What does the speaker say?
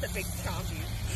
the big zombie.